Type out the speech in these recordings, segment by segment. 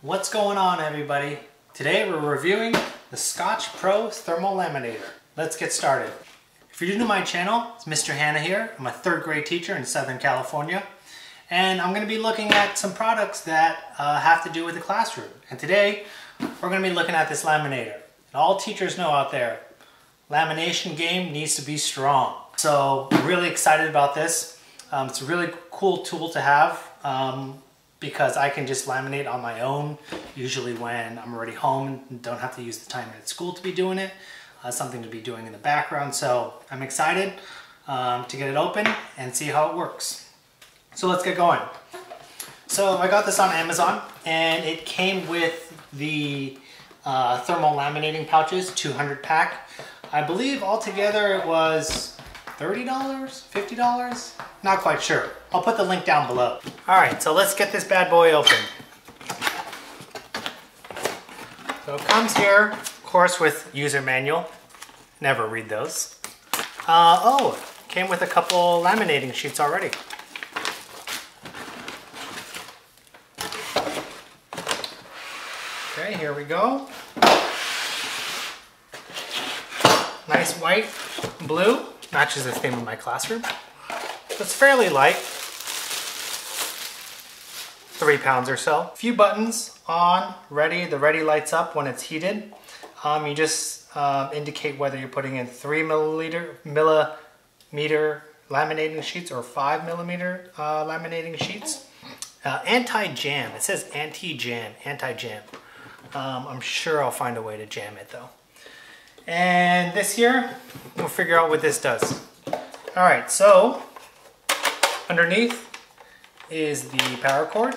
What's going on everybody? Today we're reviewing the Scotch Pro Thermal Laminator. Let's get started. If you're new to my channel, it's Mr. Hanna here. I'm a third grade teacher in Southern California. And I'm gonna be looking at some products that uh, have to do with the classroom. And today, we're gonna be looking at this laminator. And all teachers know out there, lamination game needs to be strong. So really excited about this. Um, it's a really cool tool to have. Um, because I can just laminate on my own, usually when I'm already home and don't have to use the time at school to be doing it, uh, something to be doing in the background. So I'm excited um, to get it open and see how it works. So let's get going. So I got this on Amazon and it came with the uh, thermal laminating pouches, 200 pack. I believe altogether it was $30, $50? Not quite sure. I'll put the link down below. All right, so let's get this bad boy open. So it comes here, of course, with user manual. Never read those. Uh, oh, came with a couple laminating sheets already. Okay, here we go. Nice white, blue, matches the theme of my classroom. It's fairly light, three pounds or so. A few buttons on, ready, the ready lights up when it's heated. Um, you just uh, indicate whether you're putting in three milliliter, millimeter laminating sheets or five millimeter uh, laminating sheets. Uh, anti-jam, it says anti-jam, anti-jam. Um, I'm sure I'll find a way to jam it though. And this here, we'll figure out what this does. All right, so underneath is the power cord.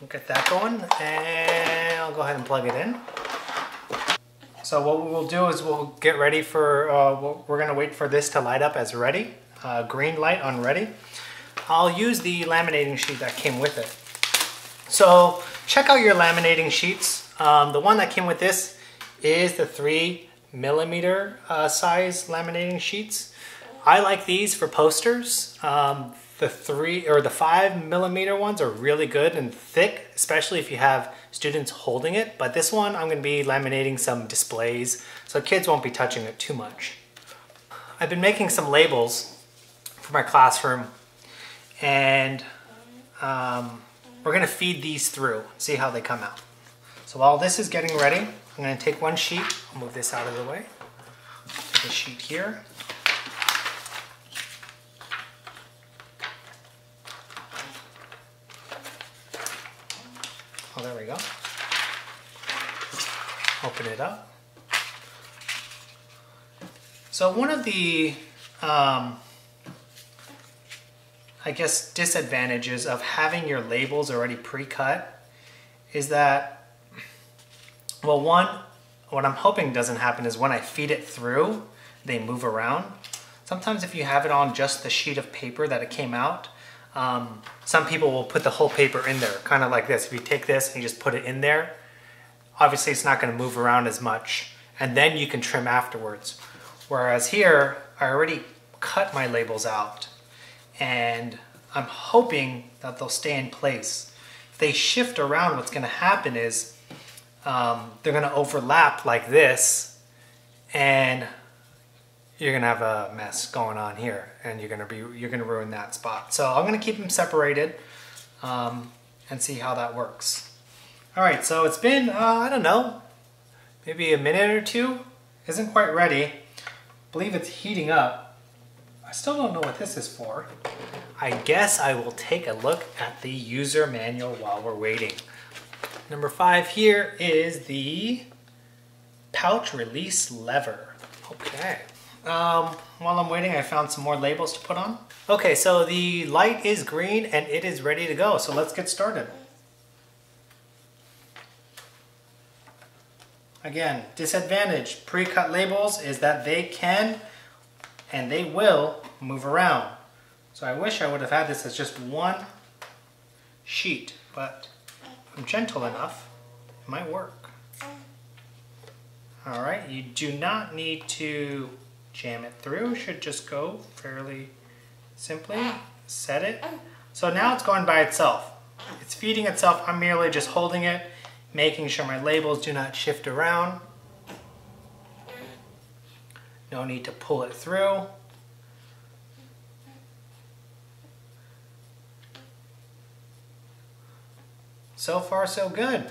We'll get that going and I'll go ahead and plug it in. So what we will do is we'll get ready for, uh, we're gonna wait for this to light up as ready, uh, green light on ready. I'll use the laminating sheet that came with it. So check out your laminating sheets. Um, the one that came with this is the three millimeter uh, size laminating sheets. I like these for posters. Um, the three or the five millimeter ones are really good and thick, especially if you have students holding it. But this one, I'm gonna be laminating some displays, so kids won't be touching it too much. I've been making some labels for my classroom and um, we're gonna feed these through, see how they come out. So while this is getting ready, I'm gonna take one sheet, I'll move this out of the way. Take a sheet here. Oh, there we go. Open it up. So one of the um, I guess, disadvantages of having your labels already pre-cut is that, well, one, what I'm hoping doesn't happen is when I feed it through, they move around. Sometimes if you have it on just the sheet of paper that it came out, um, some people will put the whole paper in there, kind of like this. If you take this and you just put it in there, obviously it's not going to move around as much. And then you can trim afterwards. Whereas here, I already cut my labels out and I'm hoping that they'll stay in place. If they shift around, what's gonna happen is um, they're gonna overlap like this and you're gonna have a mess going on here and you're gonna be you're gonna ruin that spot. So I'm gonna keep them separated um, and see how that works. All right, so it's been, uh, I don't know, maybe a minute or two. Isn't quite ready. I believe it's heating up. I still don't know what this is for. I guess I will take a look at the user manual while we're waiting. Number five here is the pouch release lever. Okay. Um, while I'm waiting, I found some more labels to put on. Okay, so the light is green and it is ready to go. So let's get started. Again, disadvantage, pre-cut labels is that they can and they will move around. So I wish I would have had this as just one sheet, but I'm gentle enough, it might work. All right, you do not need to jam it through, should just go fairly simply. Ah. Set it. Ah. So now it's going by itself. It's feeding itself. I'm merely just holding it, making sure my labels do not shift around. No need to pull it through. So far, so good.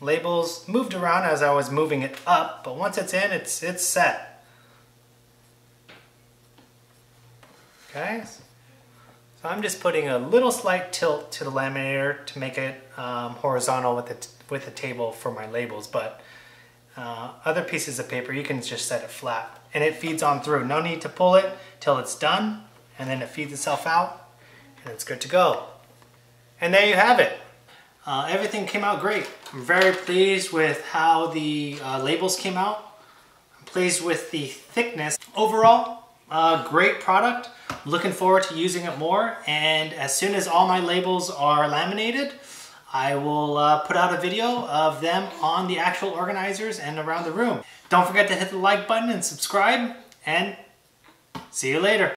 Labels moved around as I was moving it up, but once it's in, it's, it's set. Okay, so I'm just putting a little slight tilt to the laminator to make it um, horizontal with the, with the table for my labels, but uh, other pieces of paper, you can just set it flat and it feeds on through. No need to pull it till it's done and then it feeds itself out and it's good to go. And there you have it. Uh, everything came out great. I'm very pleased with how the uh, labels came out. I'm pleased with the thickness. Overall, uh, great product. Looking forward to using it more. And as soon as all my labels are laminated, I will uh, put out a video of them on the actual organizers and around the room. Don't forget to hit the like button and subscribe and see you later.